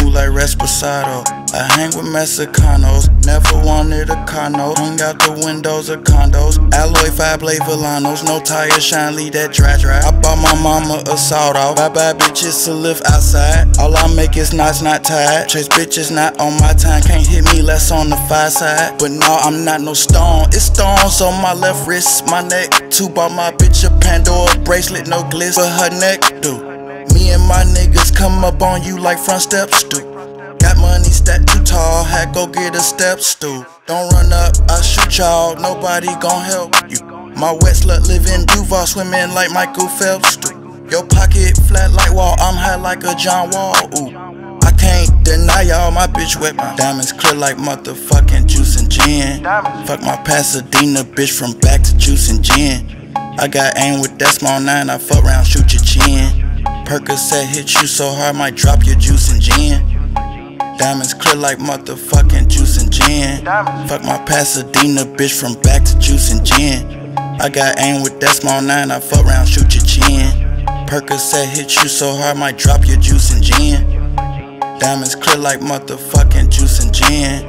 smooth like Reposado. I hang with Mexicanos, never wanted a condo. Hung out the windows of condos. Alloy five blade Vellanos, no tire shine, leave that dry dry. I bought my mama a sawed off. Bye bye bitches to live outside. All I make is knots not tied. Chase bitches not on my time, can't hit me less on the far side. But no, I'm not no stone. It's stones on my left wrist, my neck. Two bought my bitch a Pandora bracelet, no glitz for her neck. Do me and my niggas come up on you like front steps do. Got money stacked too tall, had go get a step stool. Don't run up, I shoot y'all, nobody gon' help you. My wet slut live in Duval, swimming like Michael Phelps do. Your pocket flat like wall, I'm high like a John Wall. Ooh, I can't deny y'all, my bitch wet. My diamonds clear like motherfucking juice and gin. Fuck my Pasadena bitch from back to juice and gin. I got aim with that small nine, I fuck round, shoot your chin. Percocet hit you so hard, might drop your juice and gin. Diamonds clear like motherfucking juice and gin. Fuck my Pasadena bitch from back to juice and gin. I got aim with that small nine, I fuck round, shoot your chin. Percocet hit you so hard, might drop your juice and gin. Diamonds clear like motherfucking juice and gin.